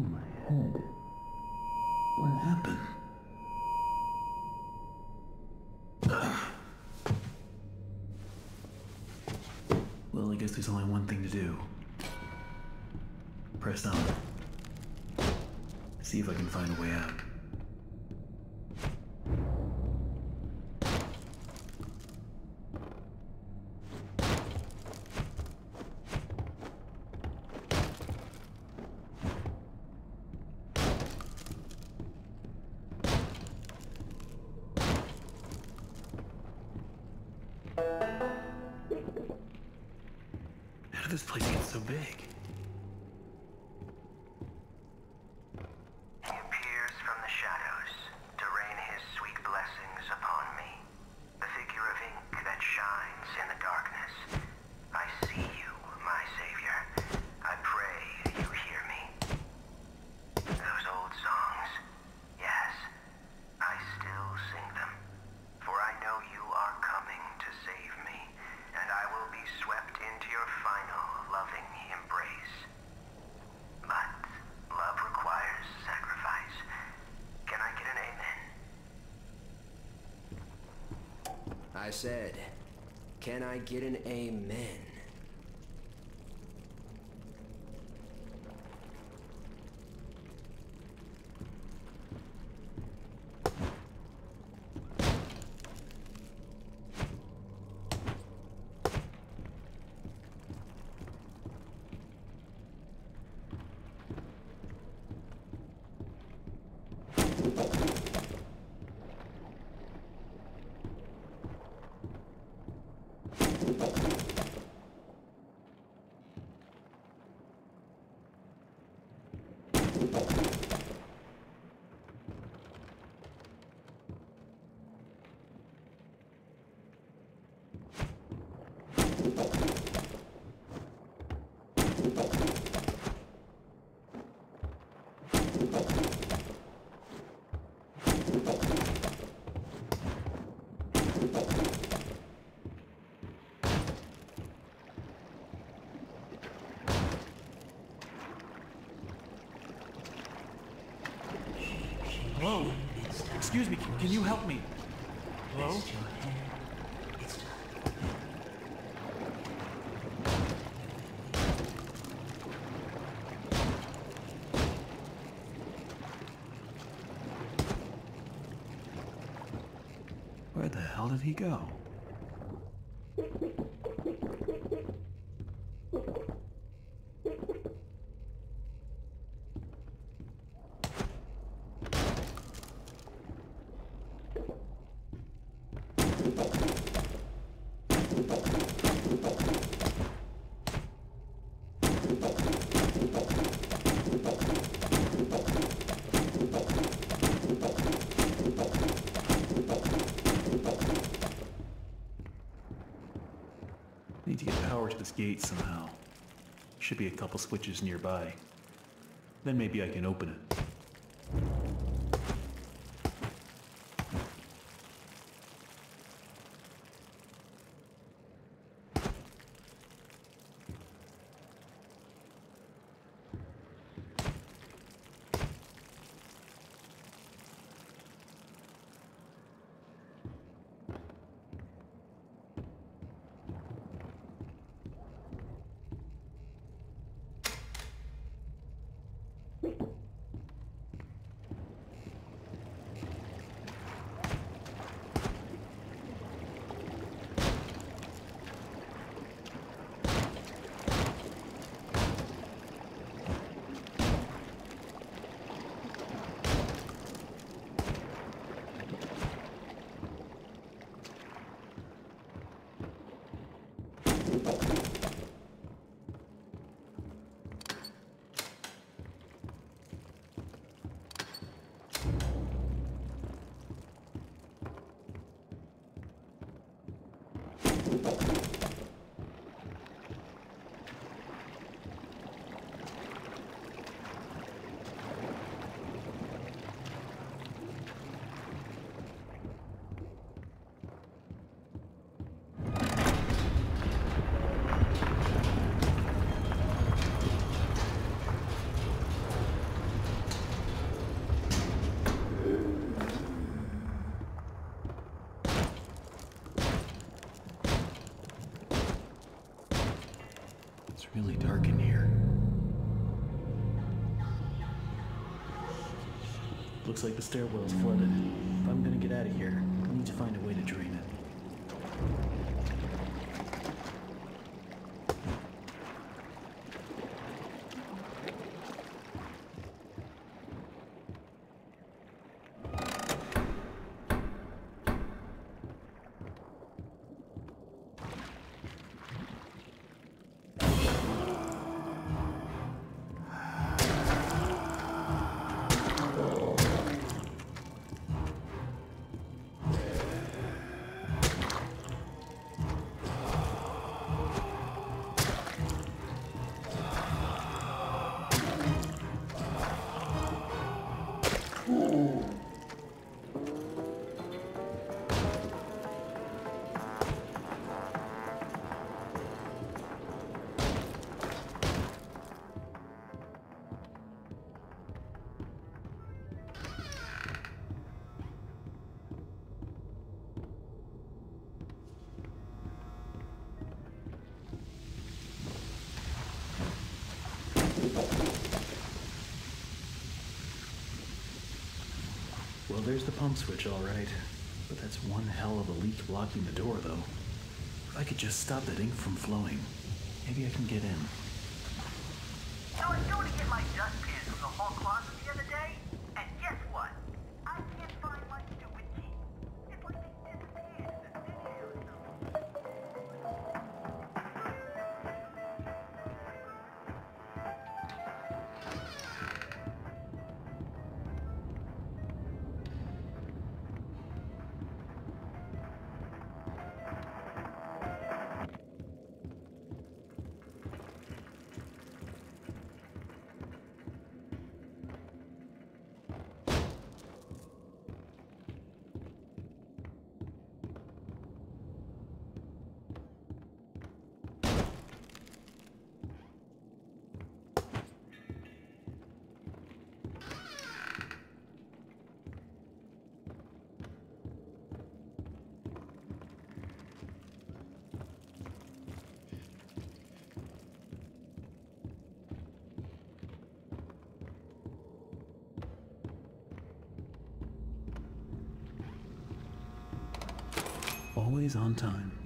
Oh, my head. What happened? Well, I guess there's only one thing to do. Press on. See if I can find a way out. This place get so big? He appears from the shadows to rain his sweet blessings upon me. The figure of ink that shines in the darkness. I see you, my savior. I pray you hear me. Those old songs, yes, I still sing them. For I know you are coming to save me, and I will be swept into your final loving embrace. But love requires sacrifice. Can I get an amen? I said, can I get an amen? Hello? Excuse me, can, you help me? Hello? Where the hell did he go? Need to get power to this gate somehow. Should be a couple switches nearby. Then maybe I can open it. Really dark in here. Looks like the stairwell's flooded. If I'm gonna get out of here, I need to find a way to drain it. There's the pump switch, all right. But that's one hell of a leak blocking the door, though. If I could just stop that ink from flowing, maybe I can get in. I going to get my from the hall closet the other day, Always on time.